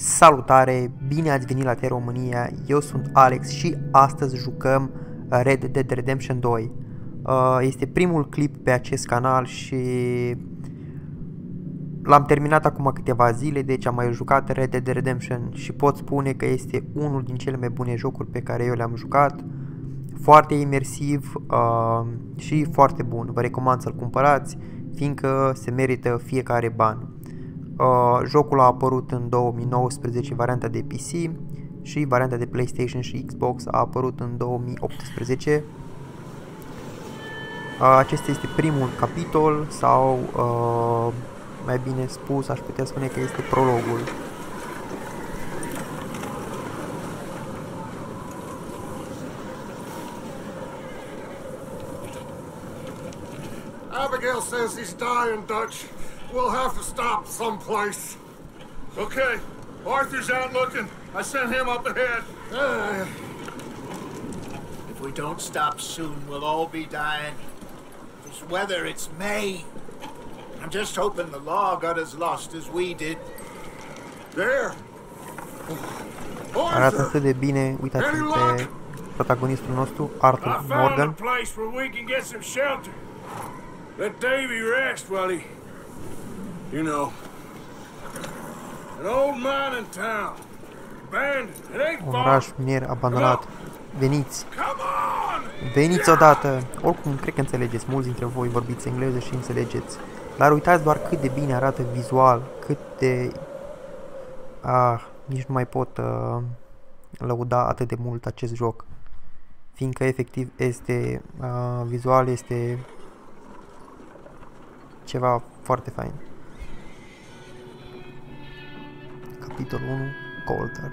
Salutare, bine ați venit la Te România, eu sunt Alex și astăzi jucăm Red Dead Redemption 2. Uh, Este primul clip pe acest canal și l-am terminat acum câteva zile, deci am mai jucat Red Dead Redemption și pot spune că este unul din cele mai bune jocuri pe care eu le-am jucat. Foarte imersiv uh, și foarte bun, vă recomand să-l cumpărați, fiindcă se merită fiecare ban. Uh, jocul a apărut în 2019 varianta de PC și varianta de PlayStation și Xbox a apărut în 2018. Uh, acesta este primul capitol sau uh, mai bine spus aș putea spune că este prologul. Abigail says he's dying, Dutch. We'll have to stop someplace. Okay, Arthur's out looking. I sent him up ahead. Uh, If we don't stop soon, we'll all be dying. This weather, it's May. I'm just hoping the law got as lost as we did. there. Arată Arthur! atât de bine, uitați-l pe protagonistul nostru, I Arthur found a Morgan. place where we can get some shelter. Let Davy rest while he, you know, an old mining town, abandoned. It ain't Un far. oraș minier abandonat. Veniți! Come on! Veniți odată! Oricum, cred că înțelegeți, mulți dintre voi vorbiți engleză și înțelegeți. Dar uitați doar cât de bine arată vizual, cât de... Ah, nici nu mai pot uh, lăuda atât de mult acest joc. Fiindcă efectiv este... Uh, vizual este... Ceva foarte fain. capítulo 1, cortar.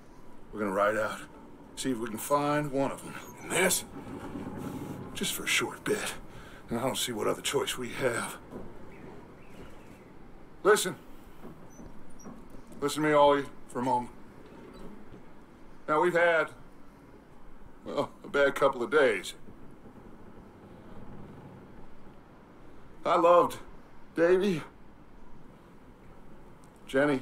we're to ride out, see if we can find one of them. And this, just for a short bit. And I don't see what other choice we have. Listen. Listen to me, Ollie, for a moment. Now, we've had, well, a bad couple of days. I loved Davy, Jenny,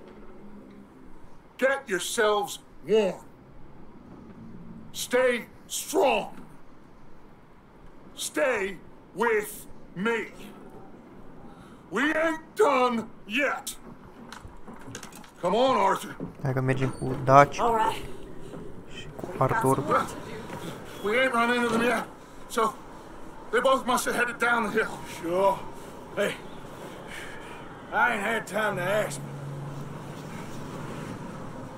get yourselves warm. Stay strong. Stay with me. We ain't done yet. Come on, Arthur. Hai că mergem cu Dutch All right. și cu Arthur. Well, we ain't run into them yet, so they both must have headed down the hill. Sure. Hey, I ain't had time to ask.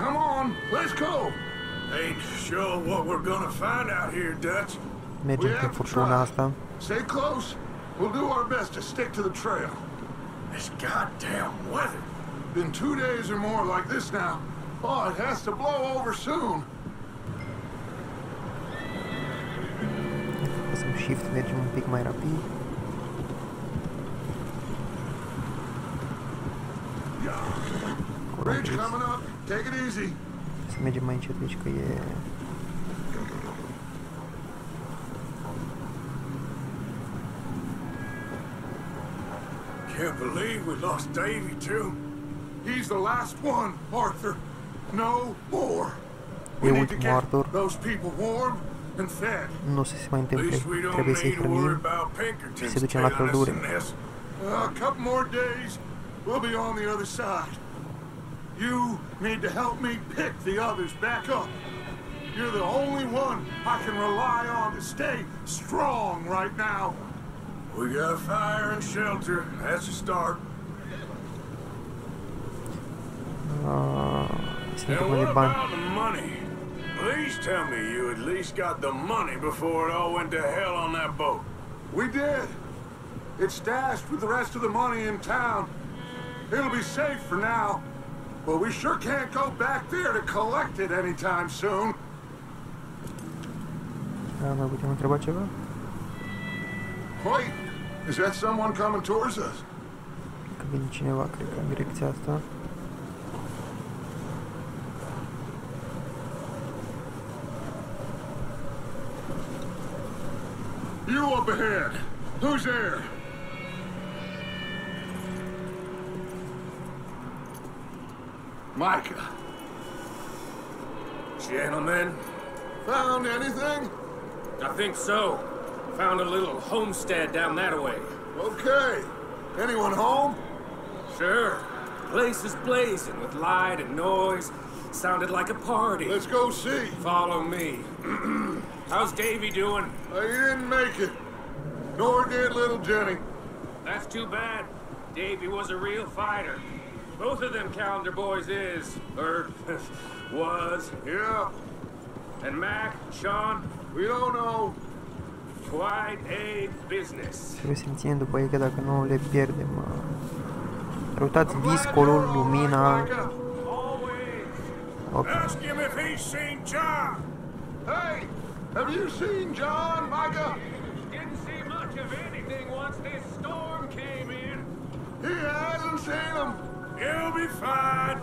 Come on, let's go. Ain't sure what we're gonna find out here, Dutch. mergem pe furtuna asta. Stay close. We'll do our best to stick to the trail. This goddamn weather. Been two days or more like this now. Oh, it has to blow over soon. Apăsăm shift, mergem un pic mai rapid. Acolo Bridge coming up. Take it easy. să încet, deci că e... Can't believe we lost Davy, too. He's the last one, Arthur. No more. We need to get Arthur. those people warm and fed. Nu să se mai At întâmple, least we don't trebuie să-i need to worry hrănim. about Pinkertons Se ducem la căldură. a couple more days, we'll be on the other side. You need to help me pick the others back up. You're the only one I can rely on to stay strong right now. We got fire and shelter. That's a start. Uh, se And întâmplă de what bani. about the money? Please tell me you at least got the money before it all went to hell on that boat. We did. It's stashed with the rest of the money in town. It'll be safe for now, but we sure can't go back there to collect it anytime soon. Da, mai putem întreba ceva? Wait, is that someone coming towards us? Că vine cineva, cred că în direcția asta. You up ahead. Who's there? Micah. Gentlemen, Found anything? I think so. Found a little homestead down that way. Okay. Anyone home? Sure. Place is blazing with light and noise. Sounded like a party. Let's go see. Follow me. How's Davy doing? Uh, he didn't make it. Nor did little Jenny. That's too bad. Davy was a real fighter. Both of them Callander boys is, or was. Yeah, And Mac, Sean, we don't know. quite a business. Trebuie să ținem după ei că dacă nu le pierdem. uh. Dar uitați, viscolul, lumina. Ok. Ask him if he's seen John. Hey, have you seen John, Micah? Didn't see much of anything once this storm came in. He hasn't seen him. You'll be fine.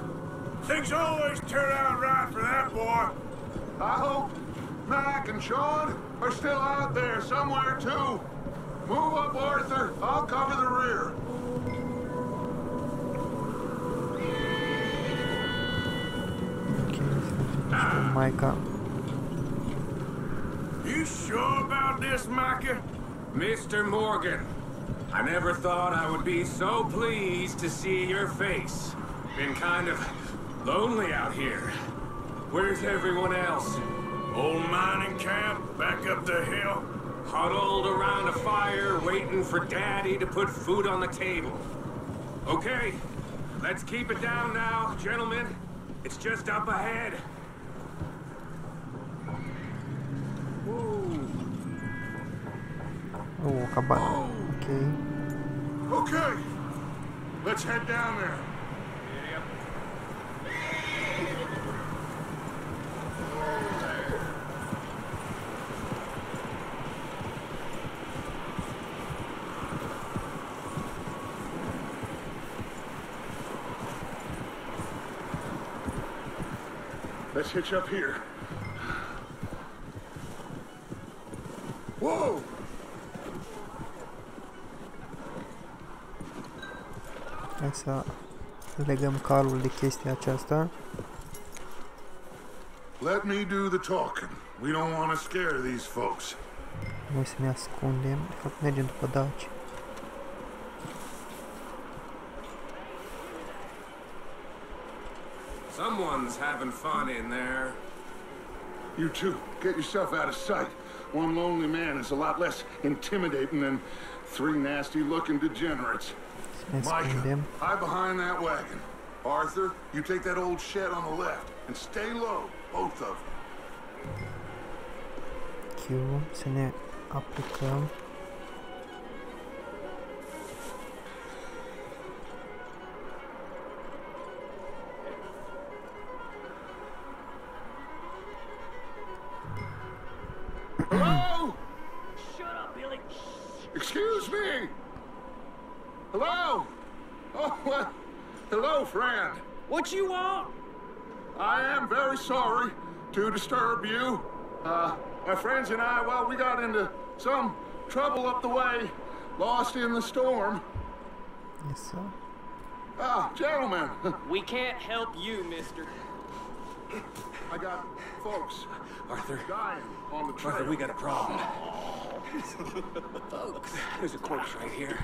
Things always turn out right for that boy. I hope Mac and Sean are still out there somewhere too. Move up, Arthur. I'll cover the rear. Ok, să You sure about this, Micah? Mr. Morgan, I never thought I would be so pleased to see your face. Been kind of lonely out here. Where's everyone else? Old mining camp back up the hill. Huddled around a fire, waiting for Daddy to put food on the table. Okay, let's keep it down now, gentlemen. It's just up ahead. Ooh. Oh, cabană. Oh. Ok. Okay, let's head down there. Let's hitch up here. Să legăm calul de chestia aceasta. Let me do the talking. We don't want to scare these folks. Noi să ne ascundem. De fapt, mergem după Daci. Someone's having fun in there. You two, get yourself out of sight. One lonely man is a lot less intimidating than three nasty-looking degenerates. Să ne ascundem. Hide behind that wagon. Arthur, you take that old shed on the left and stay low, both of you. Q, să ne aplicăm. Hello? Shut up, Billy. Excuse me. Hello? Oh, well, hello, friend. What you want? I am very sorry to disturb you. Uh, my friends and I, well, we got into some trouble up the way, lost in the storm. Yes, sir. Ah, gentlemen, We can't help you, mister. I got folks Arthur, dying on the trail. Arthur, we got a problem. Folks. There's a corpse right here.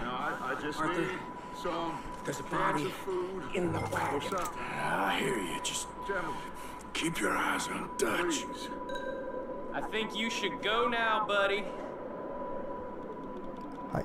Now, I, I just Arthur, need some there's a cans body of food in the or wagon. something. Ah, I hear you. Just Gentlemen, keep your eyes on Dutch. please. I think you should go now, buddy. Hai.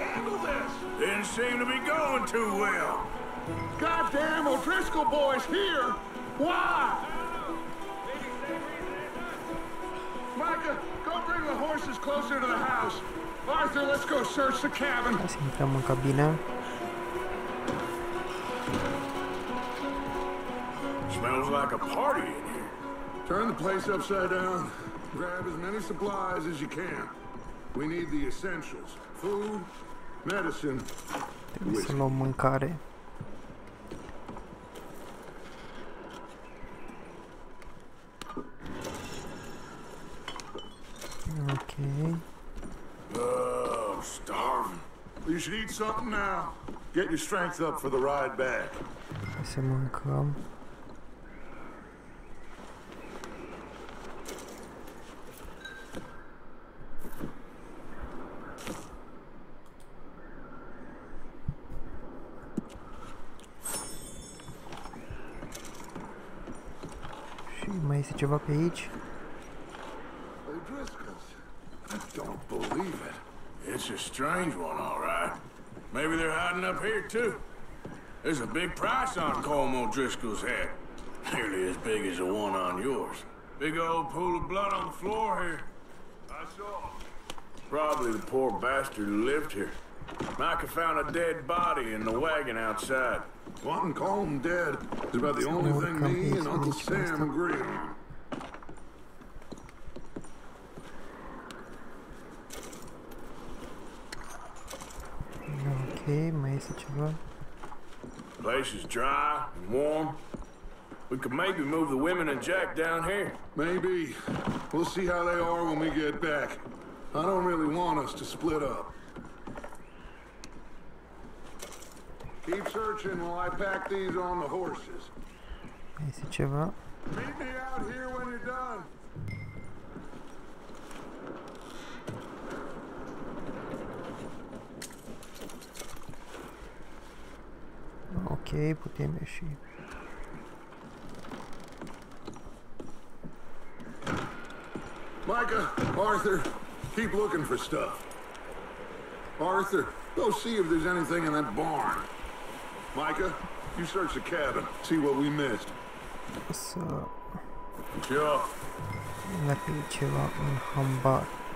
Handle this. Didn't seem to be going too well. Goddamn O'Driscoll boys here. Why? Micah, go bring the horses closer to the house. Arthur, let's go search the cabin. Să intrăm în cabină. Smells like a party in here. Turn the place upside down. Grab as many supplies as you can. We need the essentials. Food, medicine, Trebuie să luăm mâncare. Ok. Oh, starving. You should eat something now. Get your strength up for the ride back. Hai să mâncăm. Și mai este ceva pe aici? O'Driscoll's. I don't believe it. It's a strange one, all right. Maybe they're hiding up here, too. There's a big price on Colm O'Driscoll's head. Nearly as big as the one on yours. Big old pool of blood on the floor here. I saw. Probably the poor bastard who lived here. Micah found a dead body in the wagon outside. Wanting Colm dead is about the only thing come me and Uncle Sam agree on. Ok, mai este? Place is dry and warm. We could maybe move the women and Jack down here. Maybe. We'll see how they are when we get back. I don't really want us to split up. Keep searching while I pack these on the horses. Mai este ceva? Meet me out here when you're done. Ok, putem ieși. Micah, Arthur, keep looking for stuff. Arthur, go see if there's anything in that barn. Micah, you search the cabin, see what we missed. Să Sure. dacă e ceva în hambar. Bastard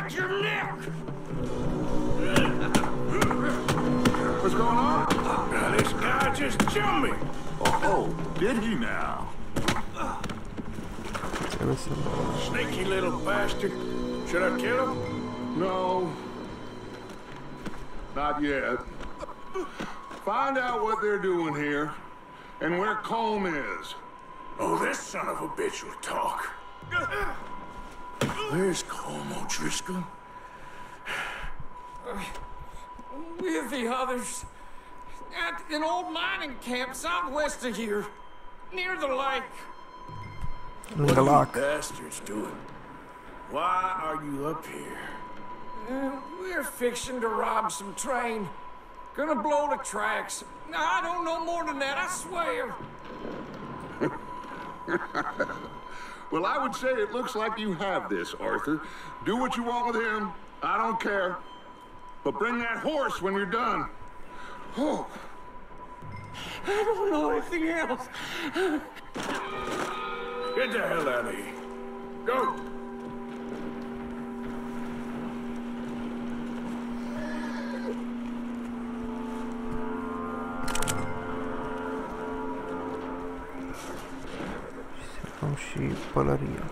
break your neck! What's going on? Now, this guy just jumped me. Oh, oh, did he now? Sneaky little bastard. Should I kill him? No. Not yet. Find out what they're doing here and where Colm is. Oh, this son of a bitch will talk. Where's Colm O'Driscoll? With the others. At an old mining camp southwest of here. Near the lake. lângă lac. Bastards doing. Why are you up here? Uh, we're fixing to rob some train. Gonna blow the tracks. I don't know more than that, I swear. Well, I would say it looks like you have this, Arthur. Do what you want with him. I don't care. But bring that horse when you're done. Oh, I don't know anything else. Get the hell out of here. Go. Am și pălăria.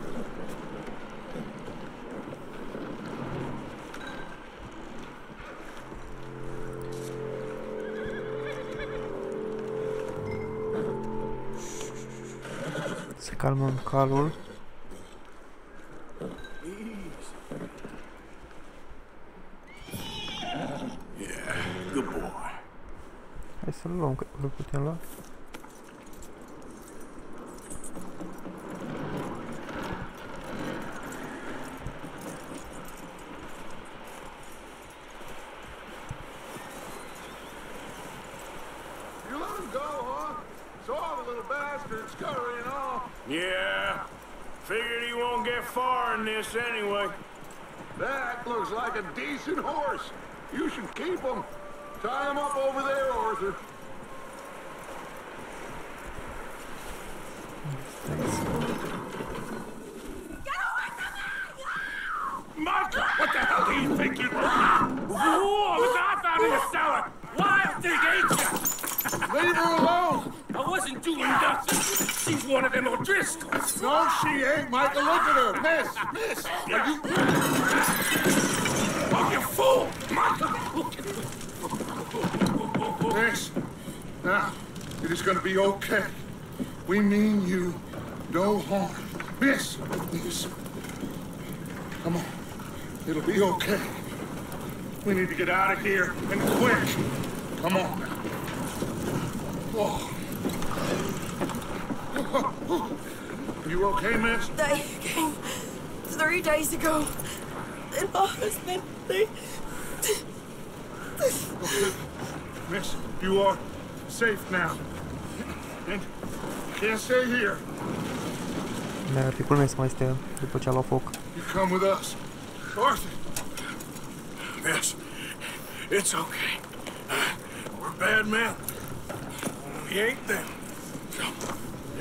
Să calmăm calul. Go, huh? Saw the little bastard scurrying off. Yeah. Figured he won't get far in this anyway. That looks like a decent horse. You should keep him. Tie him up over there, Arthur. Micah, what the hell do you think you are? Whoa, was I found in the cellar? Wild thing, ain't ya? Leave her alone. I wasn't doing nothing. She's one of them O'Driscolls. No, she ain't, Micah. Look at her. Miss, miss. Are you... Oh, you fool! Micah! Miss. Now, it is going to be okay. We mean you no harm. Miss, miss. Come on. It'll be okay. We need to get out of here, and quick. Come on now. Oh. You okay, miss? They came three days ago. And my husband, they. Okay. Miss, you are safe now. And can't stay here. Mi-ar fi culmea să mai stea după ce a luat foc. You come with us. Arthur, Yes, it's okay. We're bad men. We ain't them. Eh,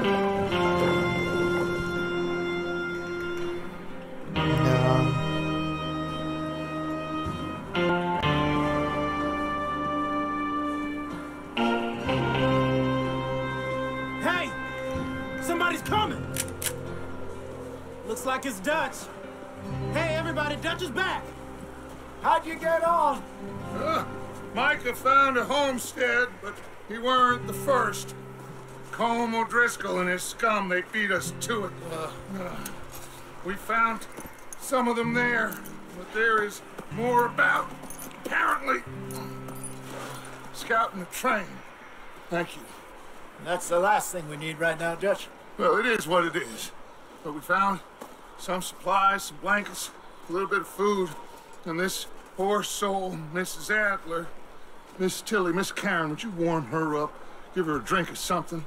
hey somebody's coming looks like it's Dutch. Hey, everybody, Dutch is back. How'd you get on? Uh, Mike found a homestead, but he weren't the first. Colm O'Driscoll and his scum, they beat us to it. Uh, uh, we found some of them there, but there is more about, apparently. Scouting the train. Thank you. That's the last thing we need right now, Dutch. Well, it is what it is. But we found some supplies, some blankets, a little bit of food, and this poor soul, Mrs. Adler, Miss Tilly, Miss Karen, would you warm her up? Give her a drink or something?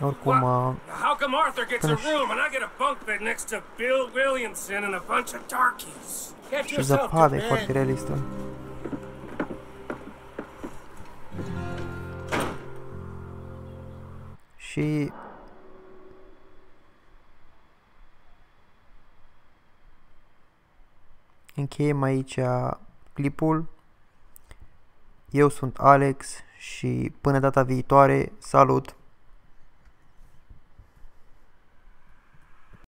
Oricum, uh, How come Arthur gets a room and I get a bunk bed next to Bill Williamson and a bunch of darkies? Get și yourself to zăpadă e bed. foarte realistă. Și încheiem aici clipul. Eu sunt Alex și până data viitoare, salut!